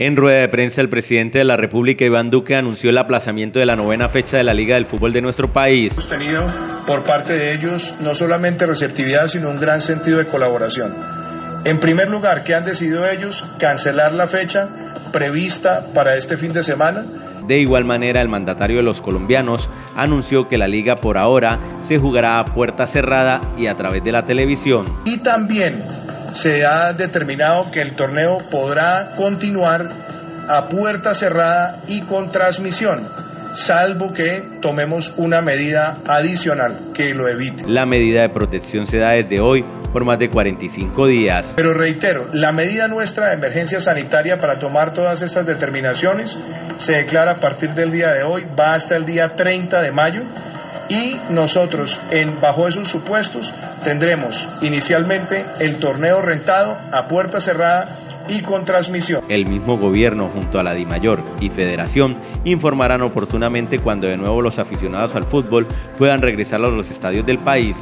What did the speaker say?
En rueda de prensa, el presidente de la República, Iván Duque, anunció el aplazamiento de la novena fecha de la Liga del Fútbol de nuestro país. Hemos tenido por parte de ellos no solamente receptividad, sino un gran sentido de colaboración. En primer lugar, que han decidido ellos cancelar la fecha prevista para este fin de semana. De igual manera, el mandatario de los colombianos anunció que la liga por ahora se jugará a puerta cerrada y a través de la televisión. Y también se ha determinado que el torneo podrá continuar a puerta cerrada y con transmisión, salvo que tomemos una medida adicional que lo evite. La medida de protección se da desde hoy por más de 45 días. Pero reitero, la medida nuestra de emergencia sanitaria para tomar todas estas determinaciones se declara a partir del día de hoy, va hasta el día 30 de mayo y nosotros, en, bajo esos supuestos, tendremos inicialmente el torneo rentado a puerta cerrada y con transmisión. El mismo gobierno, junto a la DIMAYOR y Federación, informarán oportunamente cuando de nuevo los aficionados al fútbol puedan regresar a los estadios del país.